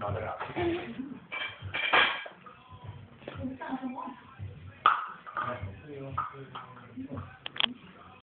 哪个？